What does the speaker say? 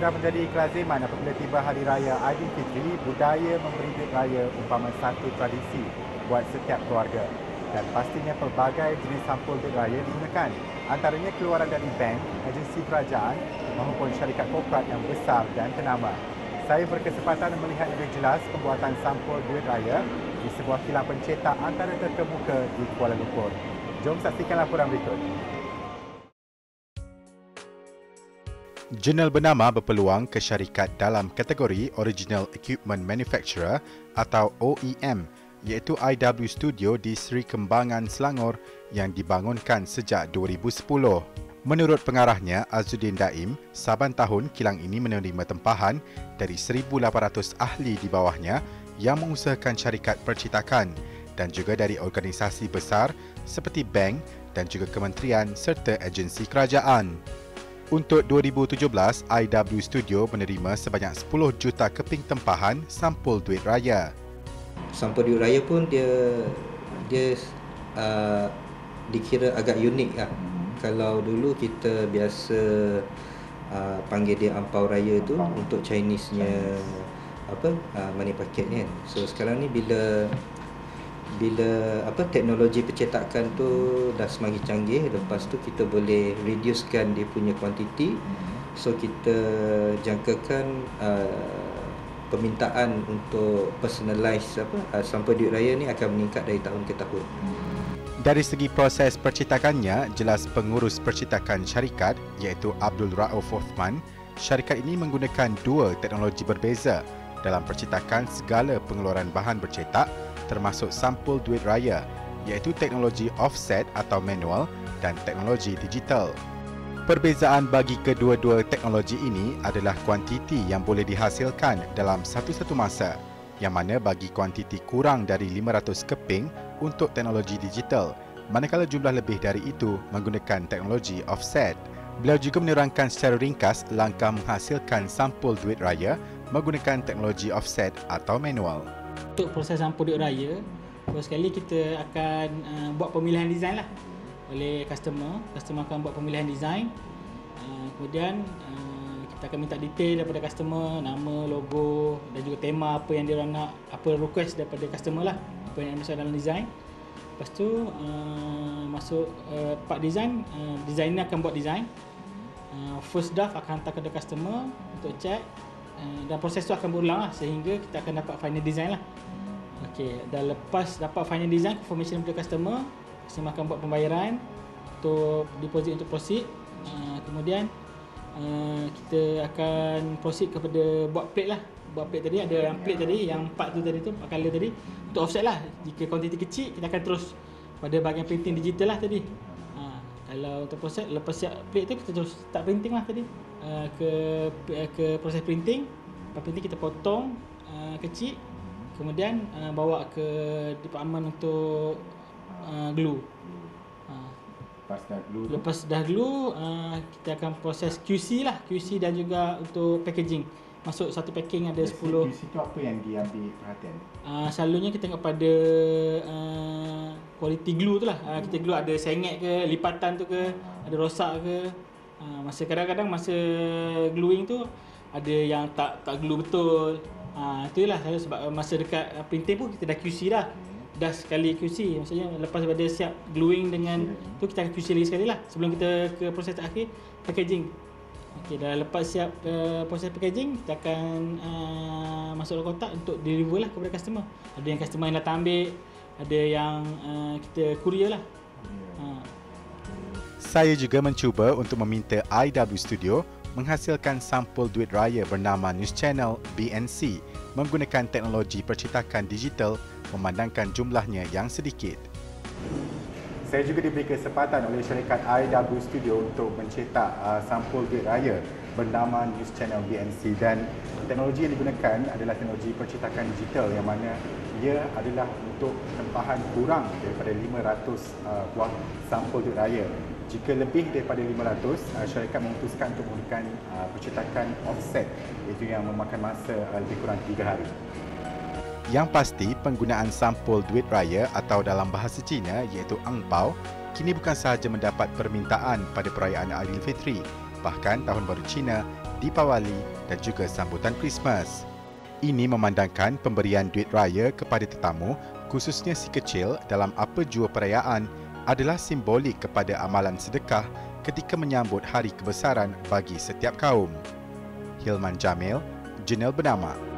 Sudah menjadi kelaziman apabila tiba Hari Raya Aidilfitri, budaya memberi raya umpama satu tradisi buat setiap keluarga. Dan pastinya pelbagai jenis sampul duit raya digunakan. Antaranya keluaran dari bank, agensi kerajaan maupun syarikat korporat yang besar dan ternama. Saya berkesempatan melihat lebih jelas pembuatan sampul duit raya di sebuah kilang pencetak antara terkemuka di Kuala Lumpur. Jom saksikan laporan berikut. Jurnal bernama berpeluang ke syarikat dalam kategori Original Equipment Manufacturer atau OEM iaitu IW Studio di Seri Kembangan Selangor yang dibangunkan sejak 2010. Menurut pengarahnya Azuddin Daim, saban tahun kilang ini menerima tempahan dari 1,800 ahli di bawahnya yang mengusahakan syarikat percetakan dan juga dari organisasi besar seperti bank dan juga kementerian serta agensi kerajaan. Untuk 2017, IW Studio menerima sebanyak 10 juta keping tempahan sampul duit raya. Sampul duit raya pun dia dia uh, dikira agak unik lah. Kalau dulu kita biasa uh, panggil dia ampau raya tu ampau. untuk Chinese-nya apa uh, money packet ni kan. So sekarang ni bila bila apa teknologi percetakan tu dah semakin canggih lepas tu kita boleh reducekan dia punya kuantiti. So kita jangkakan uh, permintaan untuk personalize apa uh, sampai duit raya ni akan meningkat dari tahun ke tahun. Dari segi proses percetakannya jelas pengurus percetakan syarikat iaitu Abdul Rauf Hoffman syarikat ini menggunakan dua teknologi berbeza dalam percetakan segala pengeluaran bahan bercetak termasuk sampul duit raya iaitu teknologi offset atau manual dan teknologi digital. Perbezaan bagi kedua-dua teknologi ini adalah kuantiti yang boleh dihasilkan dalam satu-satu masa yang mana bagi kuantiti kurang dari 500 keping untuk teknologi digital manakala jumlah lebih dari itu menggunakan teknologi offset. Beliau juga menerangkan secara ringkas langkah menghasilkan sampul duit raya menggunakan teknologi offset atau manual untuk proses sampul duit raya first sekali kita akan uh, buat pemilihan design lah oleh customer. Customer akan buat pemilihan design. Uh, kemudian uh, kita akan minta detail daripada customer nama logo dan juga tema apa yang dia nak apa request daripada customer lah apa yang masuk dalam design. Lepas tu uh, masuk uh, part design uh, designer akan buat design. Uh, first draft akan hantar kepada customer untuk check uh, dan proses tu akan berulang lah sehingga kita akan dapat final design lah Okey, dah lepas dapat final design confirmation daripada customer, customer akan buat pembayaran untuk deposit untuk proceed. Uh, kemudian uh, kita akan proceed kepada buat plate lah. Buat plate tadi ada yang plate tadi yang part tu tadi tu, color tadi untuk offset lah. Jika kuantiti kecil, kita akan terus pada bahagian printing digital lah tadi. Uh, kalau untuk proses lepas siap plate tu kita terus start printing lah tadi. Uh, ke ke proses printing. Lepas printing kita potong uh, kecil kemudian uh, bawa ke department untuk uh, glue. Uh, lepas dah glue. Lepas dah glue, uh, kita akan proses QC lah, QC dan juga untuk packaging. Masuk satu packing ada 10. QC tu apa yang diambil perhatian? Uh, selalunya kita tengok pada uh, quality glue tu lah. Uh, kita glue ada sengit ke, lipatan tu ke, ada rosak ke. Uh, masa kadang-kadang masa gluing tu ada yang tak tak glue betul. Ha, itulah saya sebab masa dekat uh, printing pun kita dah QC dah. Dah sekali QC. Maksudnya lepas daripada siap gluing dengan tu kita akan QC lagi sekali lah. Sebelum kita ke proses akhir packaging. Okey, dah lepas siap uh, proses packaging, kita akan uh, masuk dalam kotak untuk deliver lah kepada customer. Ada yang customer yang datang ambil, ada yang uh, kita courier lah. Ha. Saya juga mencuba untuk meminta IW Studio menghasilkan sampul duit raya bernama News Channel BNC menggunakan teknologi percetakan digital memandangkan jumlahnya yang sedikit. Saya juga diberi kesempatan oleh syarikat IW Studio untuk mencetak uh, sampul duit raya bernama News Channel BNC dan teknologi yang digunakan adalah teknologi percetakan digital yang mana ia adalah untuk tempahan kurang daripada 500 uh, buah sampul duit raya jika lebih daripada 500, uh, syarikat memutuskan untuk menggunakan uh, percetakan offset iaitu yang memakan masa uh, lebih kurang 3 hari. Yang pasti, penggunaan sampul duit raya atau dalam bahasa Cina iaitu angpau kini bukan sahaja mendapat permintaan pada perayaan Aidilfitri bahkan Tahun Baru Cina, Deepawali dan juga sambutan Christmas. Ini memandangkan pemberian duit raya kepada tetamu, khususnya si kecil dalam apa jua perayaan adalah simbolik kepada amalan sedekah ketika menyambut hari kebesaran bagi setiap kaum. Hilman Jamil, Jenel Bernama